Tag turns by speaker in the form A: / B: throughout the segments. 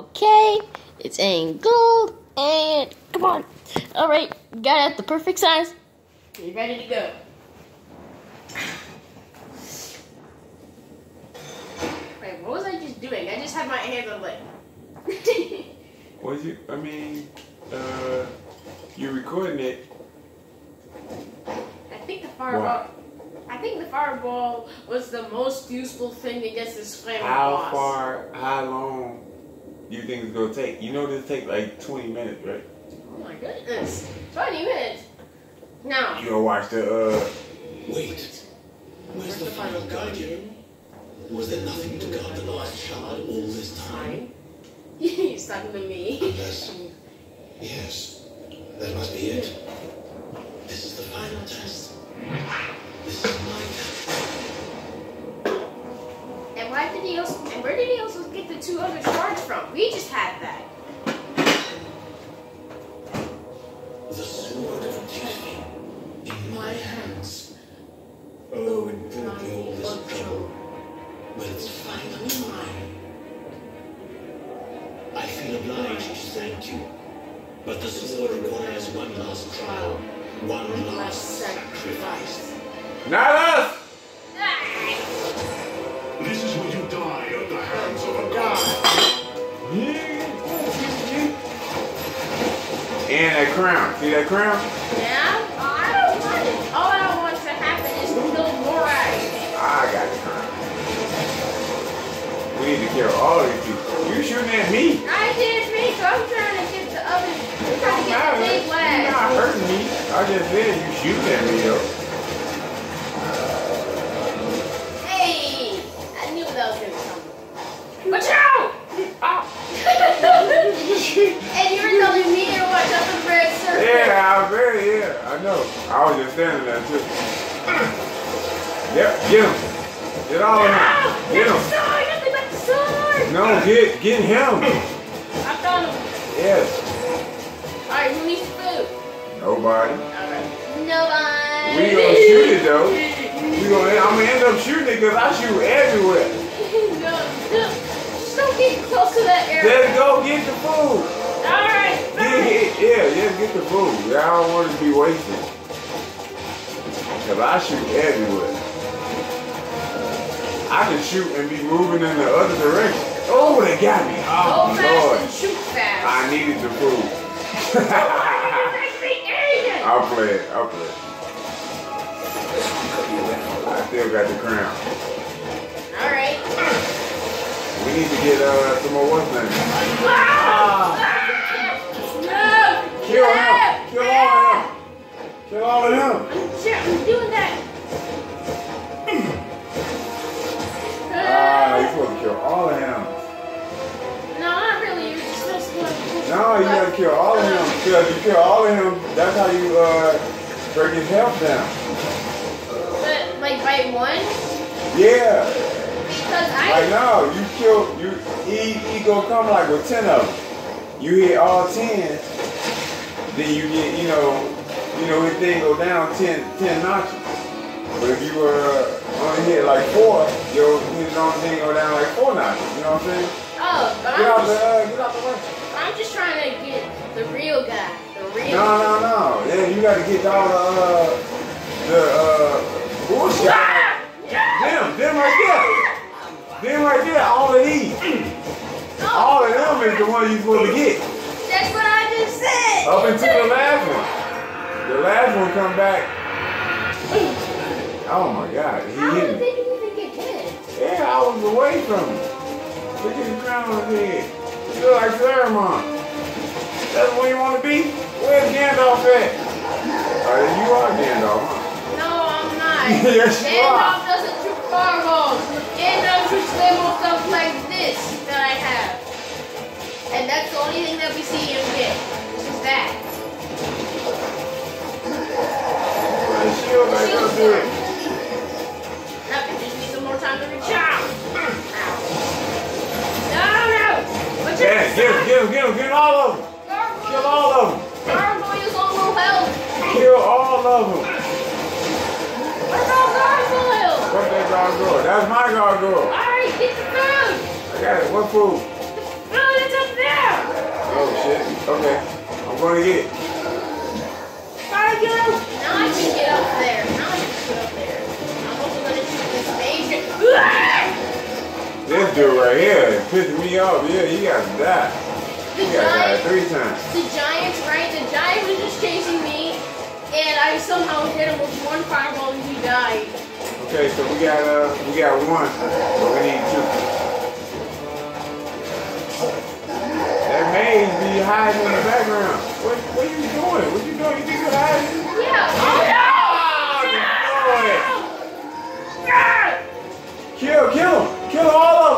A: Okay, it's in gold, and come on. All right, got it the perfect size. You ready to go? Wait, what was I just doing? I just had my hands on like.
B: Was you? I mean, uh, you're recording it?
A: I think the fireball. I think the fireball was the most useful thing against this flame
B: How
A: boss.
B: far? How long? Do you think it's gonna take? You know, this take like 20 minutes, right?
A: Oh my goodness, twenty minutes. Now.
B: You gonna watch the? uh
C: Wait, where's the final guardian? Was there nothing to guard the last shard all this time?
A: Fine. He's talking to me.
C: Unless, yes, that must be it. This is the final test. This is my test.
A: And why did he also? And where did he also get the two other shards from? We just had that.
C: The sword of duty in my hands. Oh, it brought me all this trouble, but it's finally mine. I feel obliged to thank you, but the sword requires one last trial, one last sacrifice.
B: Not that crown. See that crown?
A: Yeah, oh, I don't want it. All I want to happen is to kill Morak.
B: I got the crown. We need to kill all these people. You shooting at me?
A: I did me, so I'm trying to get the other. I'm trying to get the big
B: You're not hurting me. I just said you shooting at me though.
A: Hey, I knew that was gonna come. Watch out! and you were telling me to watch out for the red circle.
B: Yeah, I bet. Yeah, I know. I was just standing there too. Yep, get him. Get all of him. Get him.
A: Sword, nothing but the sword.
B: No, get get him.
A: I found him.
B: Yes.
A: Alright, who needs food?
B: Nobody.
A: Alright. Nobody.
B: We gonna shoot it though. We gonna. I'm gonna end up shooting it because I shoot everywhere.
A: no, no. Just don't get close to that area.
B: Let's go get the food.
A: Alright.
B: Get it. Yeah, get the food. I don't want it to be wasted. Cause I shoot everywhere. I can shoot and be moving in the other direction. Oh, they got me.
A: Go
B: Oh,
A: fast
B: Lord.
A: shoot fast.
B: I needed the food. I'll play it. I'll play it. I still got the crown.
A: Alright.
B: We need to get uh, some more what's name.
A: No!
B: Kill him. Kill all of them. Kill all of them.
A: Sure I'm doing that. No,
B: you gotta kill all of him. Because you kill all of him, that's how you uh, break his health down.
A: But like by one,
B: Yeah.
A: because
B: Like
A: I.
B: no, you kill you he he gonna come like with ten of them. You hit all ten, then you get you know you know his thing go down 10, 10 notches. But if you uh, only hit like four, your his own thing go down like four notches. You know what I'm saying?
A: Oh, but
B: Get out
A: I'm
B: the
A: just,
B: uh, get out the way.
A: I'm just trying to get the real guy. The real.
B: No, no, no. Yeah, you gotta get all the uh, the uh, bullshit.
A: Ah!
B: Them, them right there. Them right there, all of these.
A: No,
B: All of them is the one you supposed to get.
A: That's what I just said.
B: Up until the last one. The last one come back. Oh my god, he
A: How
B: hit
A: did
B: me.
A: even get hit?
B: Yeah, I was away from him. Look at the crown on his head. You look like Saruman. That's where you want to be? Where's Gandalf at? Oh, you are Gandalf, huh?
A: No, I'm not.
B: Yes, you
A: Gandalf
B: are.
A: doesn't shoot fireballs. Gandalf shoots little stuff like this that I have. And that's the only thing that we see him get. It's just that.
B: Well, the shield ain't gonna do it. Got it. What food?
A: Food, it's up
B: Okay. I'm gonna get it. Thank you.
A: Now I can get up there. Now I can get up there. I'm also gonna shoot this major.
B: This dude right here is pissing me off. Yeah, he got to die. He got to die three times.
A: the giants, right? The giant was just chasing me, and I somehow hit him with one fireball and he died.
B: Okay, so we got uh we got one, but we need two. Maze be hiding in the background. What what are you doing? What you doing? You think you're hiding?
A: Yeah.
B: Ah, oh, no! Kill, kill him! Kill all of them!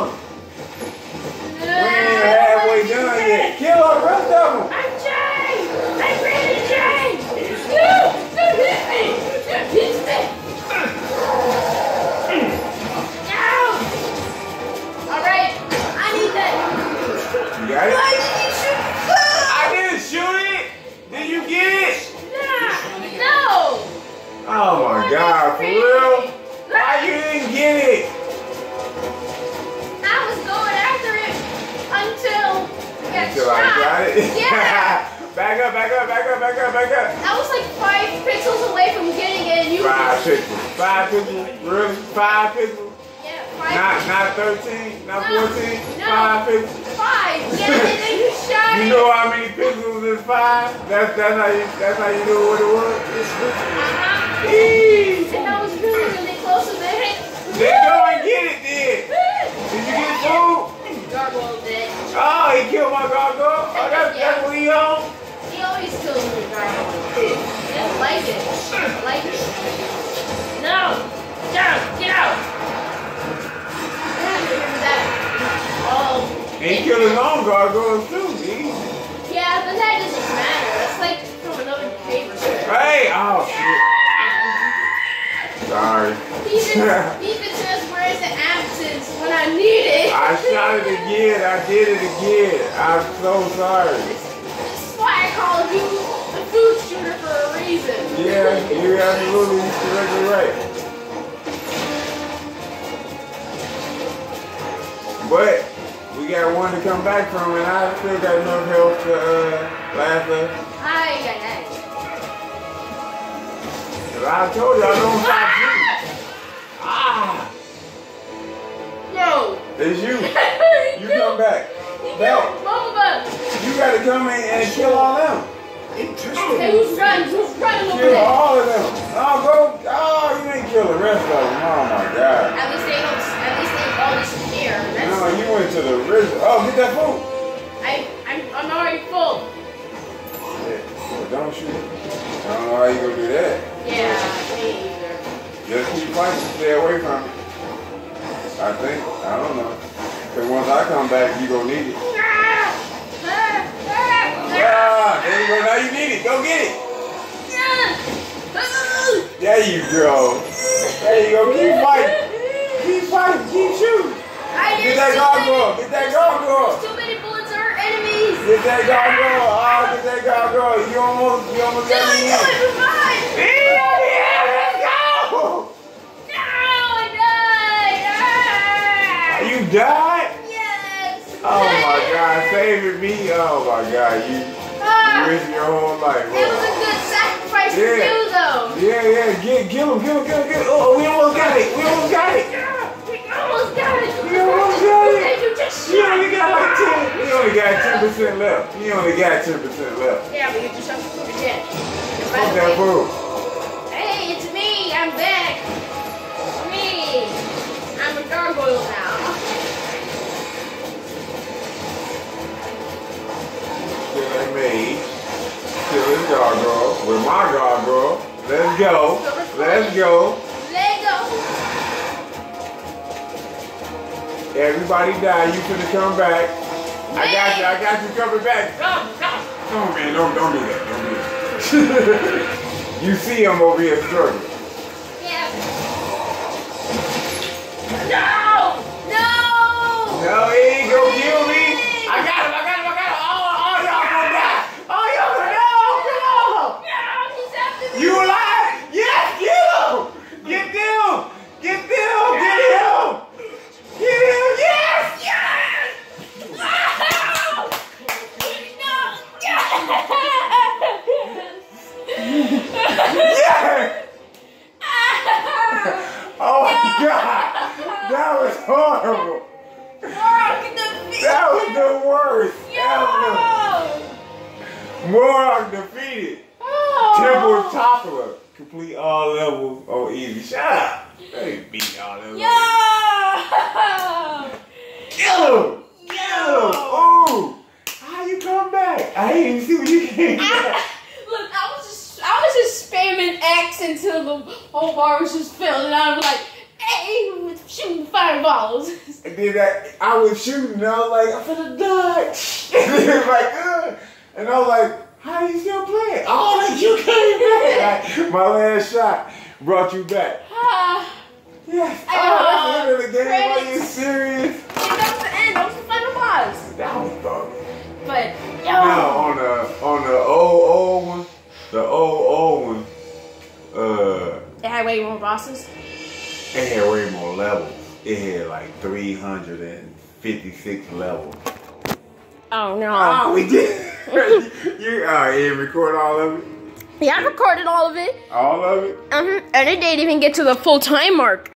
A: Yeah!
B: back up, back up, back up, back up, back up.
A: I was like five pixels away from getting it and you
B: Five pixels. Five pixels? Really? Five pixels?
A: Yeah, five
B: Not not 13, not
A: No,
B: 14,
A: no.
B: five pixels.
A: Five! Yeah, and then you shot
B: You know how many pixels is five? That's that's how you that's how you know what it was?
A: Uh-huh.
B: Eee.
A: And I was really, really close to the hit.
B: Then go and get it then. Did you get food?
A: Gargoyle did.
B: Oh, he killed my gargoyle. Oh, that's, that's what he on?
A: He always kills me, gargoyle. He doesn't like it. Like it. No! Get out! Get out! Oh.
B: And he killed his own gargoyles too. Easy.
A: Yeah, but that doesn't matter. That's like from another paper.
B: Hey, oh shit. Sorry.
A: He even, he even says, where's when I need it?
B: I shot it again. I did it again. I'm so sorry.
A: Is why I called you the food shooter for a reason.
B: Yeah, you're absolutely correctly right. But we got one to come back from, and I still got enough health to uh, last us.
A: Ay, ay, ay.
B: 'Cause I told you I don't stop it's you. You come back.
A: You
B: Back.
A: both of us.
B: You got to come in and kill all them.
A: Hey,
C: Interesting.
A: who's running? Who's running over
B: Kill
A: there?
B: all of them. Oh, go. Oh, you ain't kill the rest of them. Oh my God.
A: At least they don't. At least they all just here. That's.
B: No, you went to the original. Oh, get that food.
A: I. I'm. I'm already full.
B: Yeah, well, don't shoot. I don't know how you gonna do that.
A: Yeah. Me either.
B: Just keep fighting, stay away from it. I think. I don't know. Cause once I come back, you gonna need it.
A: Ah! Ah! Ah!
B: Ah, there you go. Now you need it. Go get it. There you go. There you go. Keep fighting. Keep fighting. Keep shooting. Get that gargoyle. Get that gargoyle.
A: Too many bullets are enemies.
B: Get that gargoyle. Ah, get that gargoyle. You almost, you almost got me in.
A: Died? Yes!
B: Oh my God, saving me. Oh my God, you, you
A: Ah!
B: risked your whole life.
A: It was a good sacrifice for
B: Yeah.
A: you, though.
B: Yeah, yeah, get, kill him, kill him, kill him, kill him. Oh, we almost got it. We almost got it.
A: We almost got it.
B: We almost got it.
A: You just
B: We
A: shot
B: only got like 10. We only got 10% left. We only got 10% left.
A: Yeah, but you just shot the food again.
B: Fuck that food. Kill that maid. Kill his gargoyle with my gargoyle. Let's go. Let's go. Everybody die. You finna come back. I got you. I got you coming back.
A: Come, go.
B: Oh man, don't don't do that. Don't do that. you see him over here struggling. Complete all levels on easy. Shut up. They beat all levels.
A: Yo!
B: Kill him! Kill him! Ooh! How you come back? I ain't even see when you came ah, back.
A: Look, I was just I was just spamming X until the whole bar was just filled, and I was like, "Hey, shooting fireballs."
B: And then I, I was shooting, and I was like, I'm finna die. and was like, Ugh. And I was like, how you still playing? Oh, like you came back. Like, my last shot brought you back.
A: Ah,
B: Yes.
A: I
B: Oh, that's the end of the game. Are you serious?
A: and that was the end. That was the final boss.
B: That was dog.
A: But yo,
B: Now on the on the old old one, the old old one, uh,
A: it had way more bosses.
B: it had way more levels. It had like 356 levels.
A: Oh no.
B: Oh, we did. you uh, you record all of it?
A: Yeah, I recorded all of it.
B: All of it?
A: Uh-huh. And it didn't even get to the full time mark.